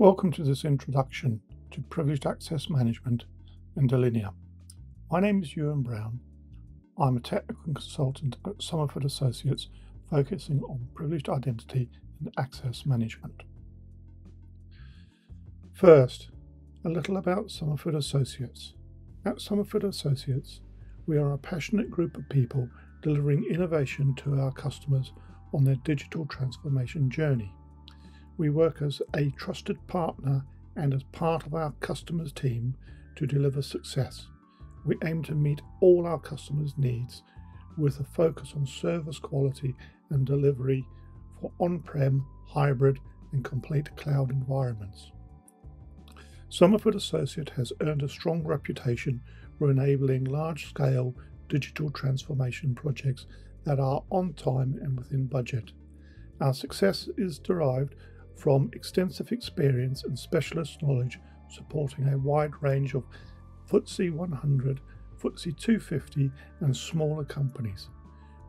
Welcome to this introduction to Privileged Access Management and Delinea. My name is Ewan Brown. I'm a technical consultant at Somerford Associates focusing on privileged identity and access management. First, a little about Somerford Associates. At Somerford Associates, we are a passionate group of people delivering innovation to our customers on their digital transformation journey. We work as a trusted partner and as part of our customers' team to deliver success. We aim to meet all our customers' needs with a focus on service quality and delivery for on prem, hybrid, and complete cloud environments. Somerford Associate has earned a strong reputation for enabling large scale digital transformation projects that are on time and within budget. Our success is derived from extensive experience and specialist knowledge supporting a wide range of FTSE 100, FTSE 250, and smaller companies.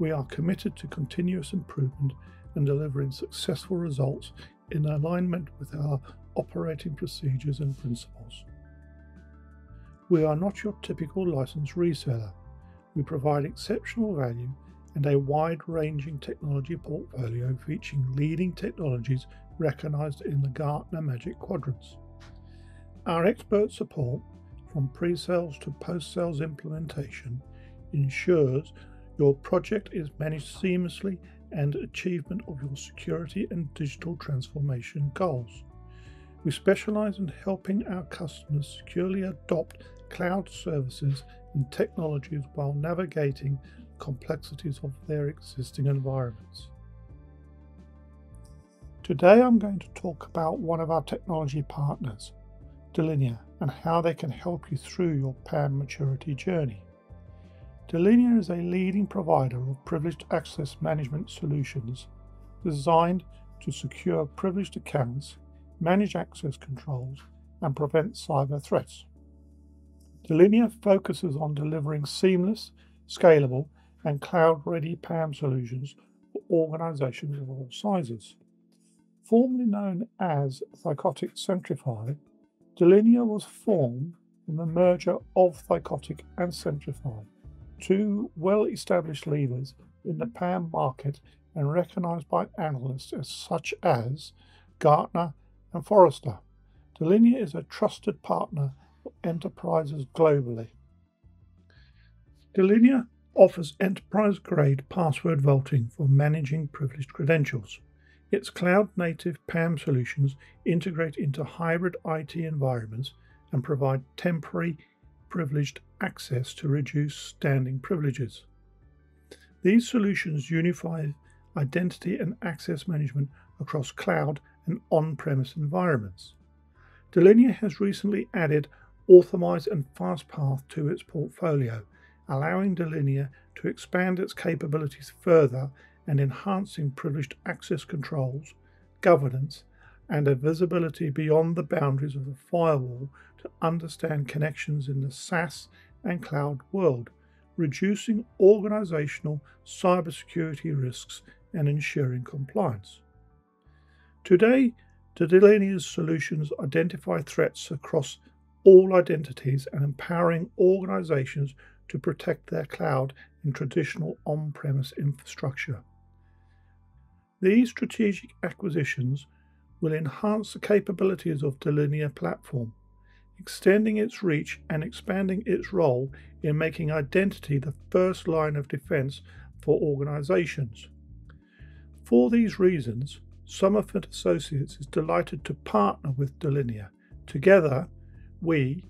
We are committed to continuous improvement and delivering successful results in alignment with our operating procedures and principles. We are not your typical licensed reseller. We provide exceptional value and a wide ranging technology portfolio featuring leading technologies recognized in the Gartner Magic Quadrants. Our expert support, from pre sales to post sales implementation, ensures your project is managed seamlessly and achievement of your security and digital transformation goals. We specialize in helping our customers securely adopt cloud services and technologies while navigating complexities of their existing environments. Today I'm going to talk about one of our technology partners, Delinea, and how they can help you through your PAM maturity journey. Delinea is a leading provider of privileged access management solutions designed to secure privileged accounts, manage access controls, and prevent cyber threats. Delinea focuses on delivering seamless, scalable, and cloud ready PAM solutions for organizations of all sizes. Formerly known as Thycotic Centrify, Delinea was formed from the merger of Thycotic and Centrify, two well established leaders in the PAM market and recognized by analysts as such as Gartner and Forrester. Delinea is a trusted partner for enterprises globally. Delinea offers enterprise grade password vaulting for managing privileged credentials. Its cloud native PAM solutions integrate into hybrid IT environments and provide temporary privileged access to reduce standing privileges. These solutions unify identity and access management across cloud and on premise environments. Delinea has recently added Authomize and FastPath to its portfolio, allowing Delinea to expand its capabilities further and enhancing privileged access controls, governance, and a visibility beyond the boundaries of the firewall to understand connections in the SaaS and cloud world, reducing organizational cybersecurity risks and ensuring compliance. Today, Delinea's solutions identify threats across all identities and empowering organizations to protect their cloud and traditional on premise infrastructure. These strategic acquisitions will enhance the capabilities of Delinea platform, extending its reach and expanding its role in making identity the first line of defense for organizations. For these reasons, Somerford Associates is delighted to partner with Delinea. Together, we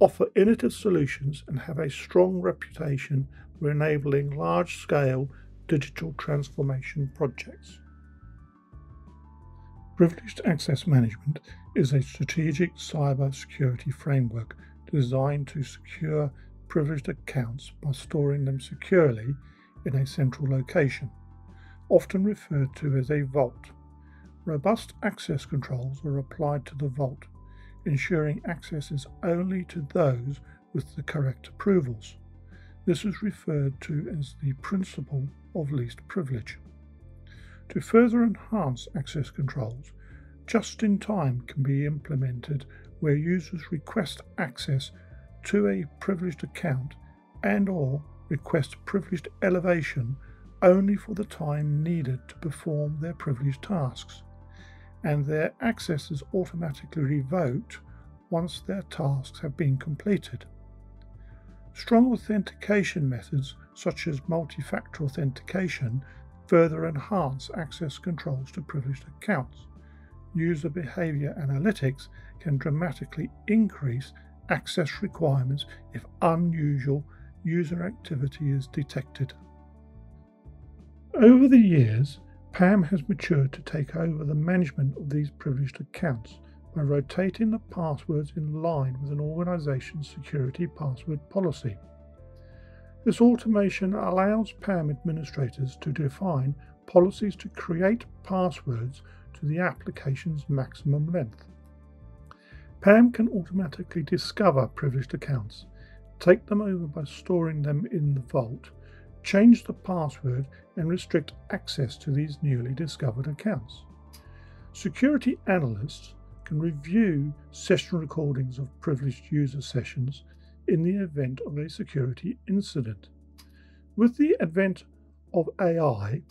offer innovative solutions and have a strong reputation for enabling large scale digital transformation projects. Privileged Access Management is a strategic cyber security framework designed to secure privileged accounts by storing them securely in a central location, often referred to as a vault. Robust access controls are applied to the vault ensuring access is only to those with the correct approvals. This is referred to as the principle of least privilege. To further enhance access controls, just in time can be implemented where users request access to a privileged account and or request privileged elevation only for the time needed to perform their privileged tasks, and their access is automatically revoked once their tasks have been completed. Strong authentication methods such as multi-factor authentication further enhance access controls to privileged accounts. User behavior analytics can dramatically increase access requirements if unusual user activity is detected. Over the years, PAM has matured to take over the management of these privileged accounts by rotating the passwords in line with an organization's security password policy. This automation allows PAM administrators to define policies to create passwords to the application's maximum length. PAM can automatically discover privileged accounts, take them over by storing them in the vault, change the password, and restrict access to these newly discovered accounts. Security analysts can review session recordings of privileged user sessions in the event of a security incident. With the advent of AI,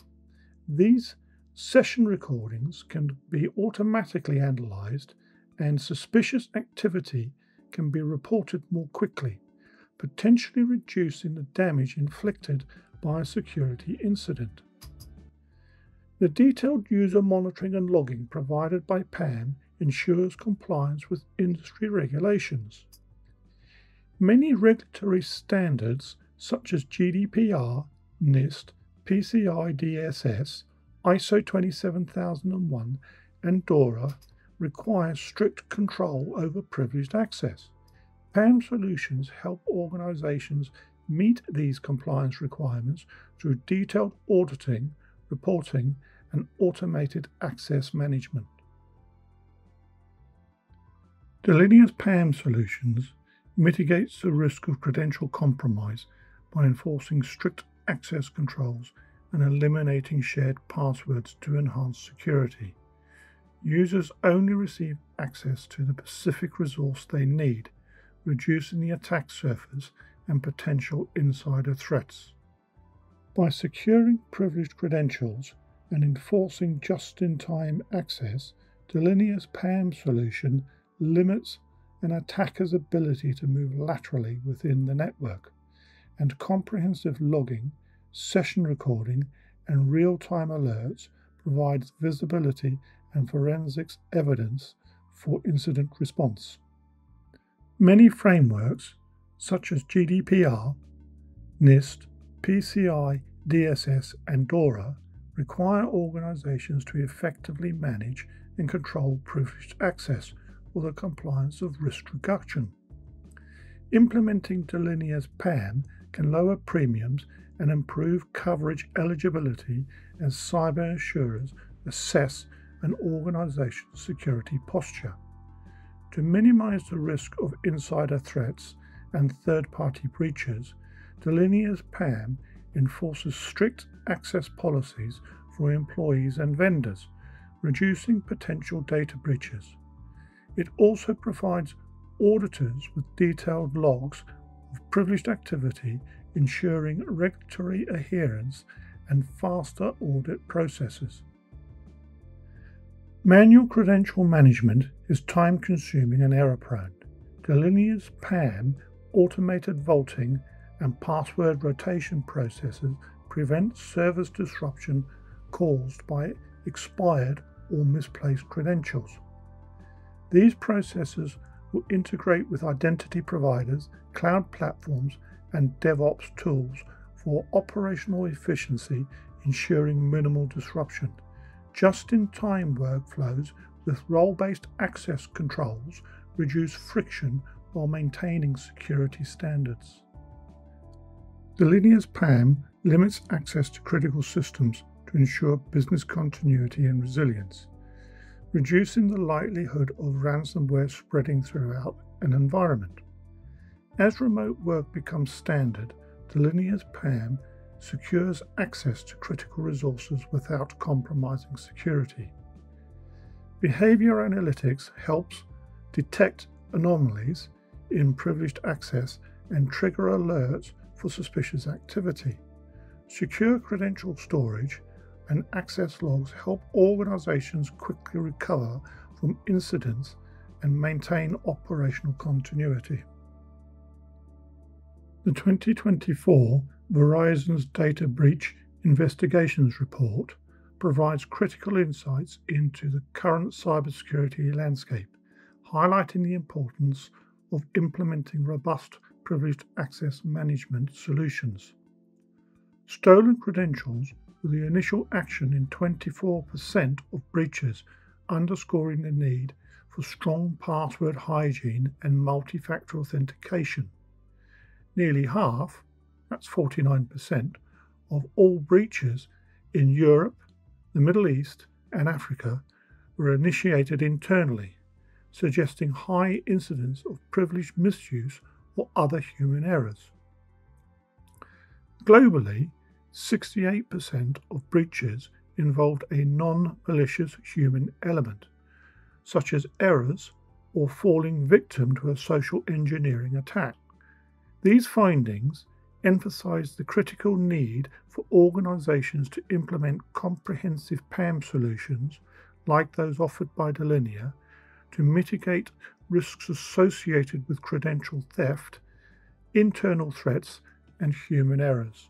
these session recordings can be automatically analyzed and suspicious activity can be reported more quickly, potentially reducing the damage inflicted by a security incident. The detailed user monitoring and logging provided by PAM ensures compliance with industry regulations. Many regulatory standards such as GDPR, NIST, PCI DSS, ISO 27001, and DORA require strict control over privileged access. PAM solutions help organizations meet these compliance requirements through detailed auditing, reporting, and automated access management. Delinea's PAM solutions mitigates the risk of credential compromise by enforcing strict access controls and eliminating shared passwords to enhance security. Users only receive access to the specific resource they need, reducing the attack surface and potential insider threats. By securing privileged credentials and enforcing just in time access, Delinea's PAM solution limits an attacker's ability to move laterally within the network, and comprehensive logging, session recording, and real time alerts provides visibility and forensics evidence for incident response. Many frameworks, such as GDPR, NIST, PCI, DSS, and DORA, require organizations to effectively manage and control privileged access for the compliance of risk reduction. Implementing Delinea's PAM can lower premiums and improve coverage eligibility as cyber insurers assess an organization's security posture. To minimize the risk of insider threats and third party breaches, Delinea's PAM enforces strict access policies for employees and vendors, reducing potential data breaches. It also provides auditors with detailed logs of privileged activity, ensuring regulatory adherence and faster audit processes. Manual credential management is time consuming and error prone. Delinea's PAM, automated vaulting, and password rotation processes prevent service disruption caused by expired or misplaced credentials. These processes will integrate with identity providers, cloud platforms, and DevOps tools for operational efficiency, ensuring minimal disruption just in time workflows with role based access controls reduce friction while maintaining security standards. Delinea's PAM limits access to critical systems to ensure business continuity and resilience, reducing the likelihood of ransomware spreading throughout an environment. As remote work becomes standard, Delinea's PAM secures access to critical resources without compromising security. Behavior analytics helps detect anomalies in privileged access and trigger alerts for suspicious activity. Secure credential storage and access logs help organizations quickly recover from incidents and maintain operational continuity. The 2024 Verizon's Data Breach Investigations Report provides critical insights into the current cybersecurity landscape, highlighting the importance of implementing robust privileged access management solutions. Stolen credentials were the initial action in 24% of breaches, underscoring the need for strong password hygiene and multi factor authentication. Nearly half, that's 49%, of all breaches in Europe, the Middle East, and Africa were initiated internally, suggesting high incidence of privilege misuse or other human errors. Globally, 68% of breaches involved a non malicious human element, such as errors or falling victim to a social engineering attack. These findings emphasise the critical need for organizations to implement comprehensive PAM solutions like those offered by Delinea to mitigate risks associated with credential theft, internal threats, and human errors.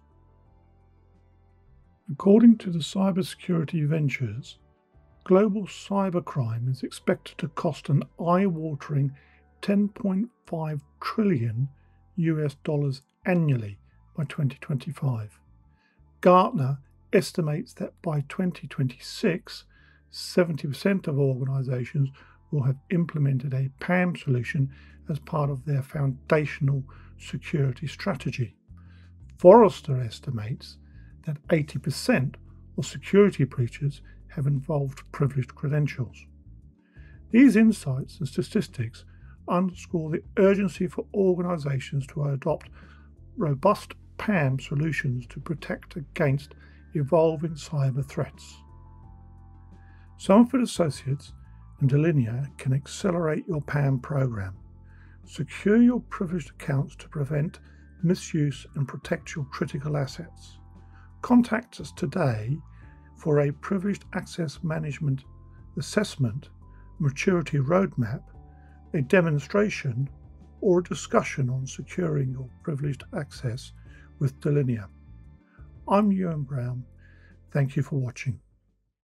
According to the Cybersecurity Ventures, global cybercrime is expected to cost an eye-watering 10.5 trillion US dollars annually by 2025. Gartner estimates that by 2026, 70% of organizations will have implemented a PAM solution as part of their foundational security strategy. Forrester estimates that 80% of security breaches have involved privileged credentials. These insights and statistics underscore the urgency for organizations to adopt robust PAM solutions to protect against evolving cyber threats. Somerford Associates and Delinea can accelerate your PAM program. Secure your privileged accounts to prevent misuse and protect your critical assets. Contact us today for a privileged access management assessment, maturity roadmap, a demonstration, or a discussion on securing your privileged access with Delinea. I'm Ewan Brown. Thank you for watching.